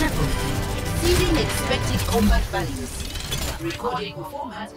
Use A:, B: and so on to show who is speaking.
A: Triple. Exceeding expected combat values. Recording performance